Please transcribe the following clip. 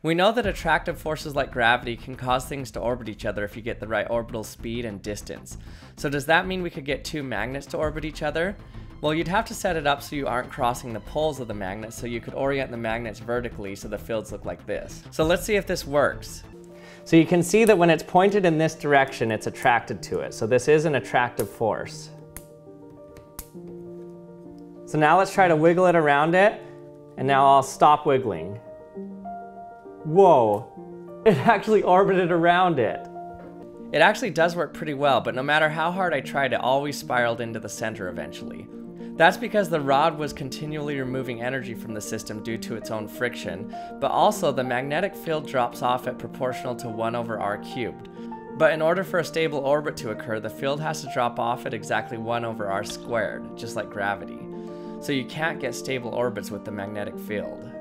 We know that attractive forces like gravity can cause things to orbit each other if you get the right orbital speed and distance. So does that mean we could get two magnets to orbit each other? Well, you'd have to set it up so you aren't crossing the poles of the magnet so you could orient the magnets vertically so the fields look like this. So let's see if this works. So you can see that when it's pointed in this direction, it's attracted to it. So this is an attractive force. So now let's try to wiggle it around it, and now I'll stop wiggling. Whoa, it actually orbited around it. It actually does work pretty well, but no matter how hard I tried, it always spiraled into the center eventually. That's because the rod was continually removing energy from the system due to its own friction, but also the magnetic field drops off at proportional to 1 over r cubed. But in order for a stable orbit to occur, the field has to drop off at exactly 1 over r squared, just like gravity. So you can't get stable orbits with the magnetic field.